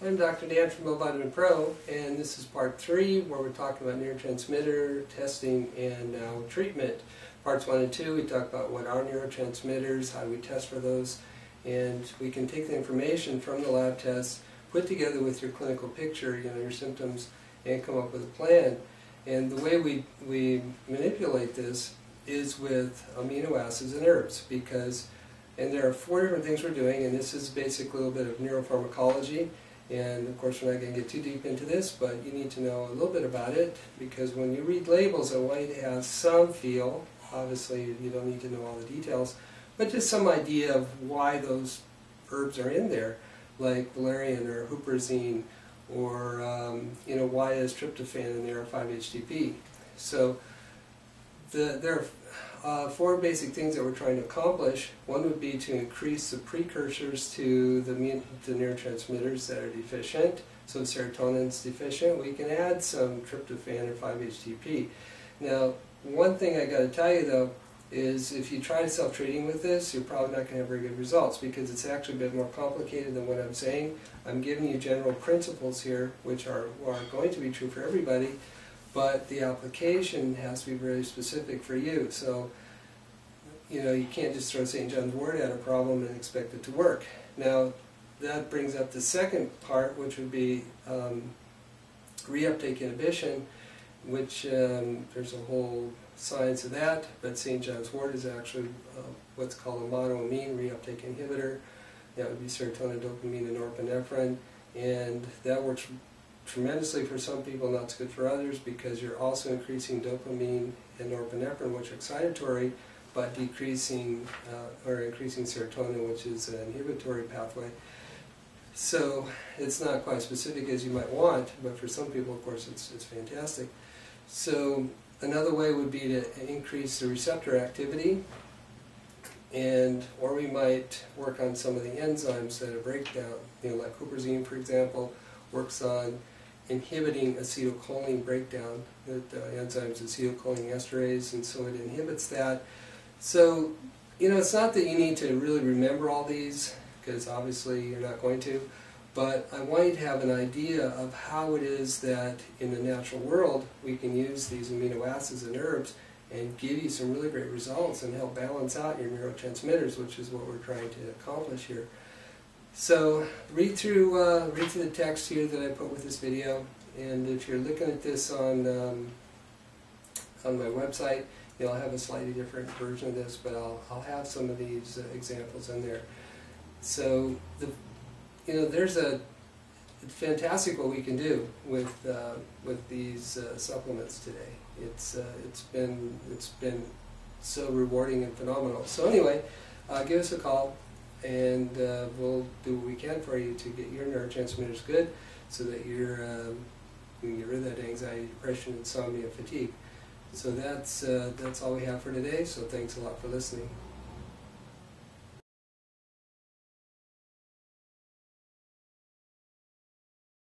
I'm Dr. Dan from Vitamin Pro, and this is part three where we're talking about neurotransmitter testing and now treatment. Parts one and two, we talk about what are neurotransmitters, how do we test for those, and we can take the information from the lab tests, put together with your clinical picture, you know, your symptoms, and come up with a plan. And the way we, we manipulate this is with amino acids and herbs because, and there are four different things we're doing, and this is basically a little bit of neuropharmacology. And of course, we're not going to get too deep into this, but you need to know a little bit about it because when you read labels, I want you to have some feel. Obviously, you don't need to know all the details, but just some idea of why those herbs are in there, like valerian or huperzine, or um, you know why is tryptophan in there, 5-HTP. So the, there are uh, four basic things that we're trying to accomplish. One would be to increase the precursors to the, the neurotransmitters that are deficient. So if serotonin's deficient, we can add some tryptophan or 5-HTP. Now, one thing I got to tell you though is if you try self-treating with this, you're probably not going to have very good results because it's actually a bit more complicated than what I'm saying. I'm giving you general principles here, which are, are going to be true for everybody, but the application has to be very specific for you. So, you know, you can't just throw St. John's wort at a problem and expect it to work. Now, that brings up the second part, which would be um, reuptake inhibition, which um, there's a whole science of that, but St. John's wort is actually uh, what's called a monoamine reuptake inhibitor. That would be serotonin, dopamine, and norepinephrine, and that works tremendously for some people, not so good for others, because you're also increasing dopamine and norepinephrine, which are excitatory, but decreasing uh, or increasing serotonin, which is an inhibitory pathway. So it's not quite specific as you might want, but for some people, of course, it's, it's fantastic. So another way would be to increase the receptor activity, and or we might work on some of the enzymes that are breakdown. You know, like huperzine, for example, works on inhibiting acetylcholine breakdown. That uh, enzymes acetylcholine esterase, and so it inhibits that. So, you know, it's not that you need to really remember all these, because obviously you're not going to, but I want you to have an idea of how it is that in the natural world we can use these amino acids and herbs and give you some really great results and help balance out your neurotransmitters, which is what we're trying to accomplish here. So read through uh, read through the text here that I put with this video, and if you're looking at this on um, on my website, you'll have a slightly different version of this, but I'll I'll have some of these uh, examples in there. So the you know there's a fantastic what we can do with uh, with these uh, supplements today. It's uh, it's been it's been so rewarding and phenomenal. So anyway, uh, give us a call and uh, we'll do what we can for you to get your neurotransmitters good so that you're, um, you can get rid of that anxiety, depression, insomnia, fatigue. So that's, uh, that's all we have for today, so thanks a lot for listening.